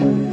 it.